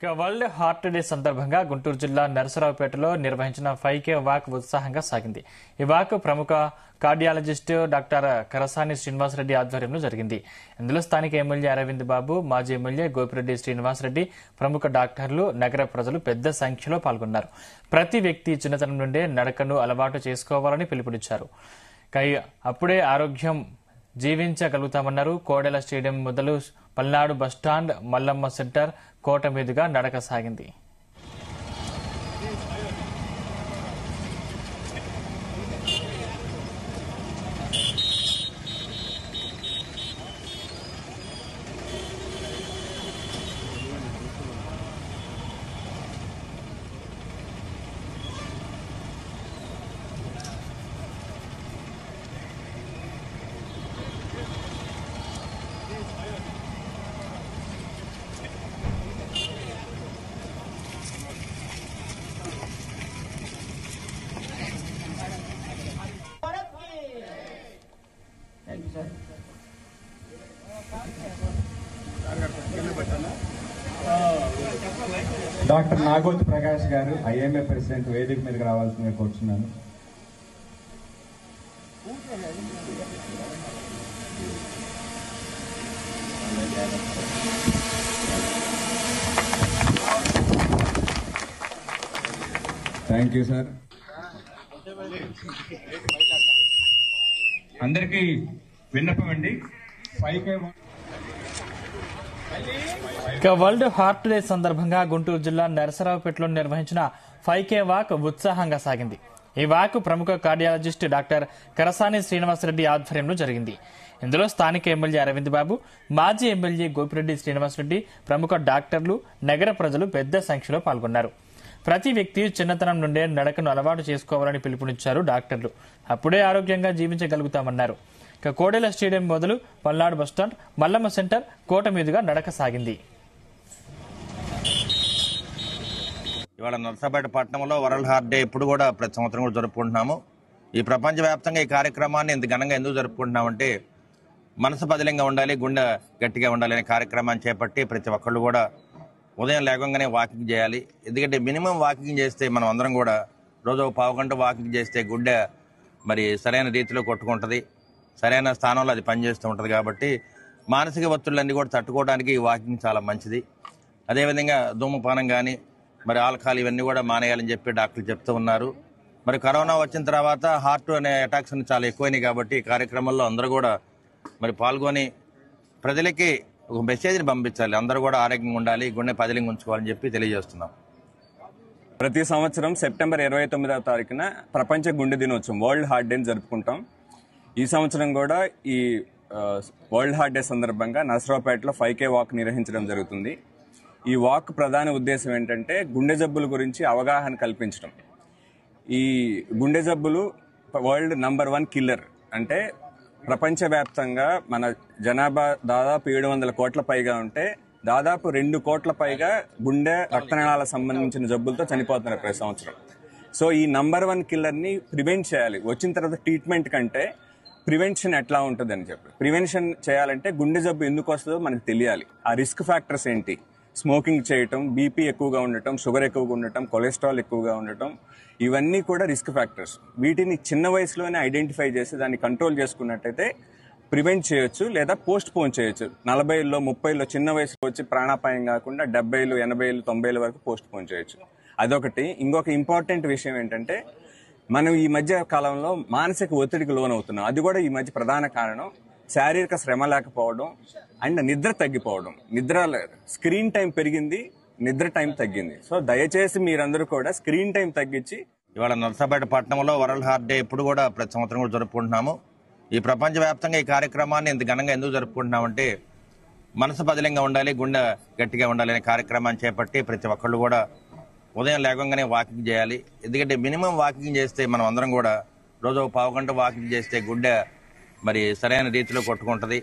ఇక world heart day సందర్భంగా గుంటూరు జిల్లా నరసరావుపేటలో నిర్వహించిన ఫైవ్ కే వాక్ ఉత్సాహంగా సాగింది. ఈ వాక్ ప్రముఖ కార్డియాలజిస్ట్ డాక్టర్ కరసాని శ్రీనివాసరెడ్డి ఆధ్వర్యంలో జరిగింది. ఇందులో స్థానిక ఎమ్మెల్యే అరవింద్ బాబు మాజీ ఎమ్మెల్యే గోపిరెడ్డి శ్రీనివాసరెడ్డి ప్రముఖ డాక్టర్లు నగర ప్రజలు పెద్ద సంఖ్యలో పాల్గొన్నారు. ప్రతి వ్యక్తి చిన్నతనం నుండే నడకను అలవాటు చేసుకోవాలని పిలుపునిచ్చారు. కై అప్పుడే ఆరోగ్యం జీవించగలుగుతామన్నారు. కోడెల స్టేడియం మొదలు Palnadu bus stand Mallamma centre కోట మీదుగా నడక సాగింది. డాక్టర్ నాగోత్ ప్రకాష్ గారు ఐఎంఏ ప్రెసిడెంట్ వేదిక మీదకి రావాల్సిందిగా కోరుచున్నాను. Thank you sir. అందరికీ విన్నపం అండి. ఫైవ్ కే ఇక వరల్డ్ హార్ట్ డే సందర్భంగా గుంటూరు జిల్లా నరసరావుపేటలో నిర్వహించిన ఫైవ్ కే వాక్ ఉత్సాహంగా సాగింది. ఈ వాక్ ప్రముఖ కార్డియాలజిస్ట్ డాక్టర్ కరసాని శ్రీనివాసరెడ్డి ఆధ్వర్యంలో జరిగింది. ఇందులో స్థానిక ఎమ్మెల్యే అరవింద్ బాబు మాజీ ఎమ్మెల్యే గోపిరెడ్డి శ్రీనివాసరెడ్డి ప్రముఖ డాక్టర్లు నగర ప్రజలు పెద్ద సంఖ్యలో పాల్గొన్నారు. ప్రతి వ్యక్తి చిన్నతనం నుండే నడకను అలవాటు చేసుకోవాలని పిలుపునిచ్చారు డాక్టర్లు. అప్పుడే ఆరోగ్యంగా జీవించగలుగుతామన్నారు. ఇక కోడెల స్టేడియం మొదలు Palnadu bus stand Mallamma centre కోట మీదుగా నడక సాగింది. ఇవాళ నర్సాపేట పట్టణంలో వరల్డ్ హార్ట్ డే ఇప్పుడు కూడా ప్రతి సంవత్సరం కూడా జరుపుకుంటున్నాము. ఈ ప్రపంచవ్యాప్తంగా ఈ కార్యక్రమాన్ని ఇంత ఘనంగా ఎందుకు జరుపుకుంటున్నామంటే మనసు పదిలంగా ఉండాలి గుండె గట్టిగా ఉండాలి అనే కార్యక్రమాన్ని చేపట్టి ప్రతి ఒక్కళ్ళు కూడా ఉదయం లేకుండానే వాకింగ్ చేయాలి. ఎందుకంటే మినిమం వాకింగ్ చేస్తే మనం అందరం కూడా రోజు ఒక పావు గంట వాకింగ్ చేస్తే గుండె మరి సరైన రీతిలో కొట్టుకుంటుంది. సరైన స్థానంలో అది పనిచేస్తూ ఉంటుంది కాబట్టి మానసిక ఒత్తిళ్ళన్నీ కూడా తట్టుకోవడానికి ఈ వాకింగ్ చాలా మంచిది. అదేవిధంగా ధూమపానం కానీ మరి ఆల్కహాల్ ఇవన్నీ కూడా మానేయాలని చెప్పి డాక్టర్లు చెప్తూ ఉన్నారు. మరి కరోనా వచ్చిన తర్వాత హార్ట్ అనే అటాక్స్ చాలా ఎక్కువైనాయి కాబట్టి ఈ కార్యక్రమంలో అందరూ కూడా మరి పాల్గొని ప్రజలకి ఒక మెసేజ్ని పంపించాలి. అందరూ కూడా ఆరోగ్యంగా ఉండాలి గుండె పదిలింగ్ ఉంచుకోవాలని చెప్పి తెలియజేస్తున్నాం. ప్రతి సంవత్సరం సెప్టెంబర్ ఇరవై తొమ్మిదవ తారీఖున ప్రపంచ గుండె దినోత్సవం వరల్డ్ హార్ట్ డే జరుపుకుంటాం. ఈ సంవత్సరం కూడా ఈ వరల్డ్ హార్ట్ డే సందర్భంగా నసరావుపేటలో ఫైవ్ కే వాక్ నిర్వహించడం జరుగుతుంది. ఈ వాక్ ప్రధాన ఉద్దేశం ఏంటంటే గుండె జబ్బుల గురించి అవగాహన కల్పించడం. ఈ గుండె జబ్బులు వరల్డ్ నంబర్ వన్ కిల్లర్ అంటే ప్రపంచవ్యాప్తంగా మన జనాభా దాదాపు ఏడు వందల కోట్ల పైగా ఉంటే దాదాపు రెండు కోట్ల పైగా గుండె రక్తనాళాల సంబంధించిన జబ్బులతో చనిపోతున్నారు ప్రతి సంవత్సరం. సో ఈ నంబర్ వన్ కిల్లర్ని ప్రివెంట్ చేయాలి. వచ్చిన తర్వాత ట్రీట్మెంట్ కంటే ప్రివెన్షన్ ఎట్లా ఉంటుంది అని చెప్పి. ప్రివెన్షన్ చేయాలంటే గుండె జబ్బు ఎందుకు వస్తుందో మనకు తెలియాలి. ఆ రిస్క్ ఫ్యాక్టర్స్ ఏంటి? స్మోకింగ్ చేయటం బీపీ ఎక్కువగా ఉండటం షుగర్ ఎక్కువగా ఉండటం కొలెస్ట్రాల్ ఎక్కువగా ఉండటం ఇవన్నీ కూడా రిస్క్ ఫ్యాక్టర్స్. వీటిని చిన్న వయసులోనే ఐడెంటిఫై చేసి దాన్ని కంట్రోల్ చేసుకున్నట్టయితే ప్రివెంట్ చేయొచ్చు లేదా పోస్ట్ పోన్ చేయొచ్చు. నలభైలో ముప్పైలో చిన్న వయసులో వచ్చి ప్రాణాపాయం కాకుండా డెబ్బైలు ఎనభైలు తొంభైల వరకు పోస్ట్ పోన్ చేయొచ్చు. అదొకటి. ఇంకొక ఇంపార్టెంట్ విషయం ఏంటంటే మనం ఈ మధ్య కాలంలో మానసిక ఒత్తిడికి లోనవుతున్నాం. అది కూడా ఈ మధ్య ప్రధాన కారణం. శారీరక శ్రమ లేకపోవడం అండ్ నిద్ర తగ్గిపోవడం. నిద్ర స్క్రీన్ టైం పెరిగింది నిద్ర టైం తగ్గింది. సో దయచేసి మీరందరూ కూడా స్క్రీన్ టైం తగ్గించి ఇవాళ నర్సాపేట పట్టణంలో వరల్డ్ హార్ట్ డే ఇప్పుడు కూడా ప్రతి సంవత్సరం కూడా జరుపుకుంటున్నాము. ఈ ప్రపంచవ్యాప్తంగా ఈ కార్యక్రమాన్ని ఇంత ఘనంగా ఎందుకు జరుపుకుంటున్నామంటే మనసు బదిలంగా ఉండాలి గుండె గట్టిగా ఉండాలి అనే కార్యక్రమాన్ని చేపట్టి ప్రతి ఒక్కళ్ళు కూడా ఉదయం లేకుండానే వాకింగ్ చేయాలి. ఎందుకంటే మినిమం వాకింగ్ చేస్తే మనం అందరం కూడా రోజు ఒక పావు గంట వాకింగ్ చేస్తే గుడ్డ మరి సరైన రీతిలో కొట్టుకుంటుంది.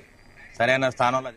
సరైన స్థానంలో